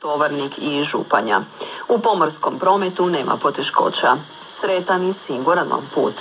Tovarnik i Županja. U pomorskom prometu nema poteškoća. Sretan i siguran vam put.